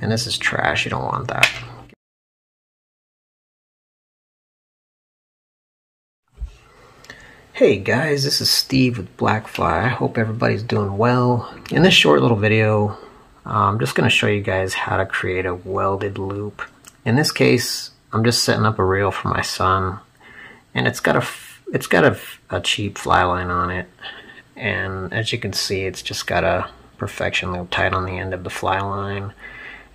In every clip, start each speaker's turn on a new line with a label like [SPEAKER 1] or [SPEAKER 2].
[SPEAKER 1] And this is trash, you don't want that. Hey guys, this is Steve with Blackfly. I hope everybody's doing well. In this short little video, I'm just going to show you guys how to create a welded loop. In this case, I'm just setting up a reel for my son, and it's got a it's got a, a cheap fly line on it, and as you can see, it's just got a perfection loop tied on the end of the fly line,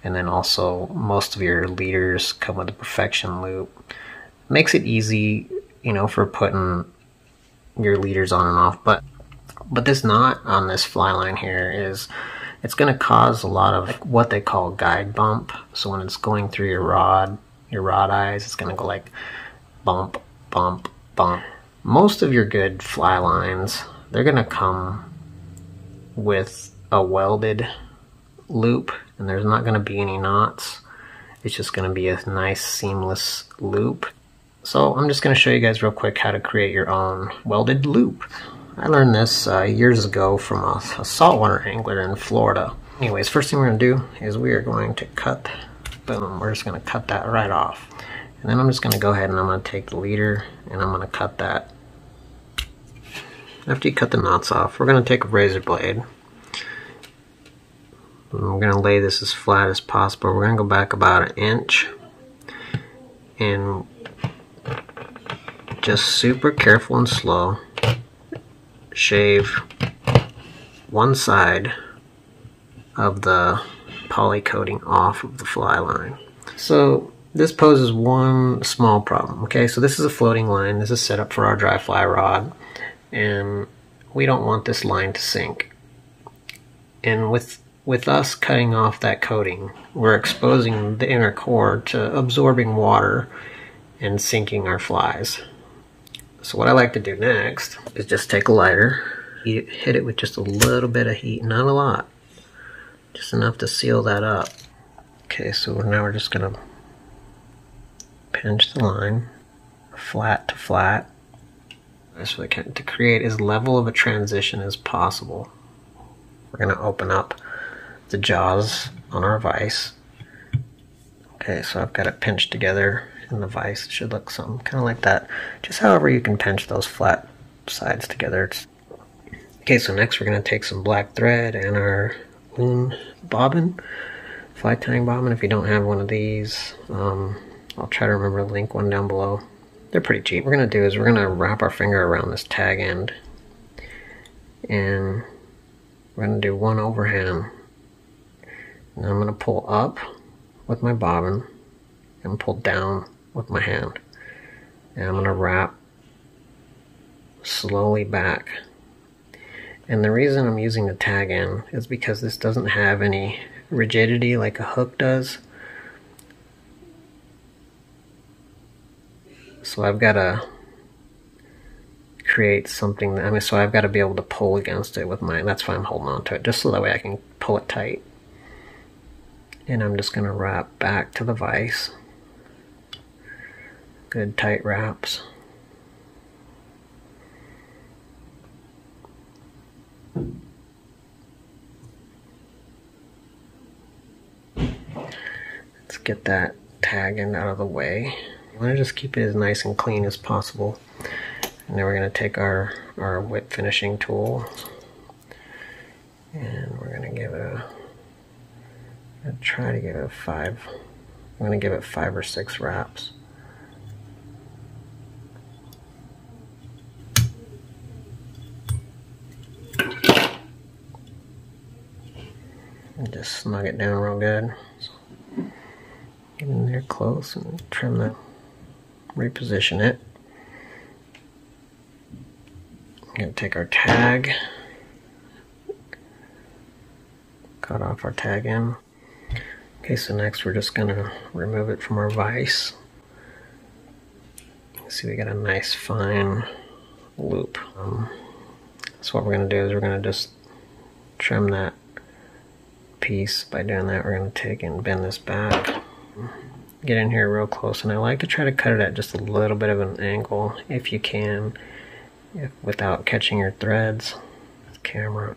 [SPEAKER 1] and then also most of your leaders come with a perfection loop. Makes it easy, you know, for putting your leaders on and off. But but this knot on this fly line here is it's going to cause a lot of what they call guide bump. So when it's going through your rod, your rod eyes, it's going to go like bump, bump, bump. Most of your good fly lines, they're going to come with a welded loop and there's not going to be any knots. It's just going to be a nice seamless loop. So I'm just going to show you guys real quick how to create your own welded loop. I learned this uh, years ago from a, a, saltwater angler in Florida. Anyways, first thing we're going to do is we are going to cut, boom, we're just going to cut that right off. And then I'm just going to go ahead and I'm going to take the leader and I'm going to cut that. After you cut the knots off, we're going to take a razor blade. We're going to lay this as flat as possible. We're going to go back about an inch. And just super careful and slow shave one side of the poly coating off of the fly line. So this poses one small problem. Okay, so this is a floating line. This is set up for our dry fly rod and we don't want this line to sink. And with with us cutting off that coating, we're exposing the inner core to absorbing water and sinking our flies. So what I like to do next is just take a lighter, hit it with just a little bit of heat, not a lot, just enough to seal that up. Okay, so now we're just gonna pinch the line, flat to flat, so to create as level of a transition as possible. We're gonna open up the jaws on our vise. Okay, so I've got it pinched together in the vise. It should look something kind of like that. Just however you can pinch those flat sides together. It's... Okay, so next we're going to take some black thread and our loon bobbin, fly tying bobbin. If you don't have one of these, um, I'll try to remember to link one down below. They're pretty cheap. What we're going to do is we're going to wrap our finger around this tag end and we're going to do one overhand. I'm going to pull up with my bobbin and pull down with my hand. And I'm going to wrap slowly back. And the reason I'm using the tag end is because this doesn't have any rigidity like a hook does. So I've got to create something, that, I mean, so I've got to be able to pull against it with my, that's why I'm holding on to it, just so that way I can pull it tight. And I'm just going to wrap back to the vise good tight wraps. Let's get that tagging out of the way. You want to just keep it as nice and clean as possible. And then we're going to take our, our whip finishing tool and we're going to give it a, try to give it five, I'm going to give it five or six wraps. and just snug it down real good. Get in there close and trim that, reposition it. I'm gonna take our tag, cut off our tag end. Okay, so next we're just gonna remove it from our vise. See, we got a nice fine loop. Um, so what we're gonna do is we're gonna just trim that piece. By doing that, we're to take and bend this back. Get in here real close, and I like to try to cut it at just a little bit of an angle, if you can, if, without catching your threads. Camera.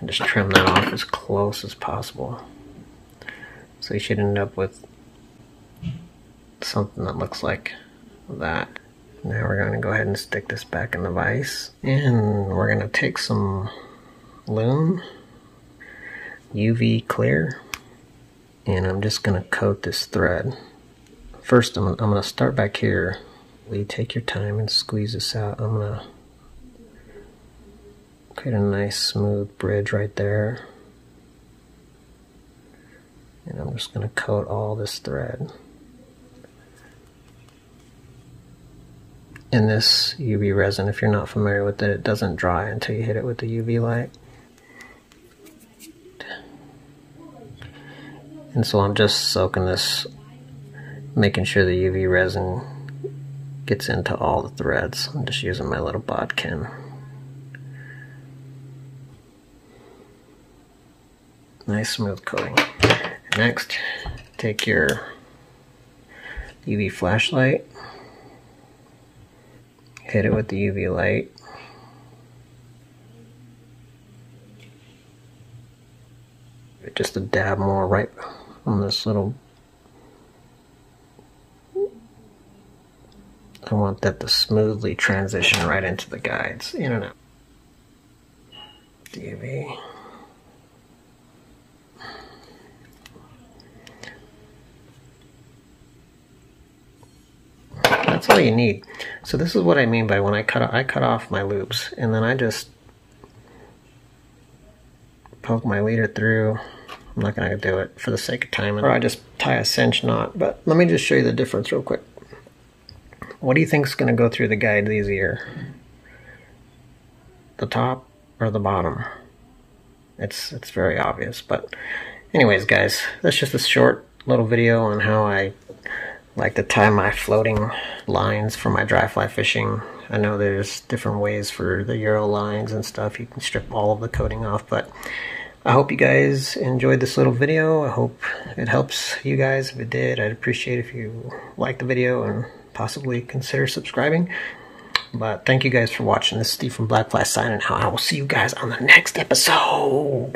[SPEAKER 1] And just trim that off as close as possible. So you should end up with something that looks like that. Now we're going to go ahead and stick this back in the vise. And we're going to take some Loon UV clear and I'm just going to coat this thread. First I'm, I'm going to start back here. You take your time and squeeze this out. I'm going to create a nice smooth bridge right there. And I'm just going to coat all this thread. In this UV resin, if you're not familiar with it, it doesn't dry until you hit it with the UV light. And so I'm just soaking this, making sure the UV resin gets into all the threads. I'm just using my little bodkin. Nice smooth coating. Next, take your UV flashlight, hit it with the UV light. Just a dab more right on this little I want that to smoothly transition right into the guides, in and out. DV. That's all you need. So this is what I mean by when I cut I cut off my loops and then I just poke my leader through I'm not going to do it for the sake of time. Or I just tie a cinch knot. But let me just show you the difference real quick. What do you think is going to go through the guides easier? The top or the bottom? It's, it's very obvious. But anyways, guys, that's just a short little video on how I like to tie my floating lines for my dry fly fishing. I know there's different ways for the Euro lines and stuff. You can strip all of the coating off, but I hope you guys enjoyed this little video. I hope it helps you guys. If it did, I'd appreciate if you like the video and possibly consider subscribing. But thank you guys for watching. This is Steve from Blackfly signing out. I will see you guys on the next episode.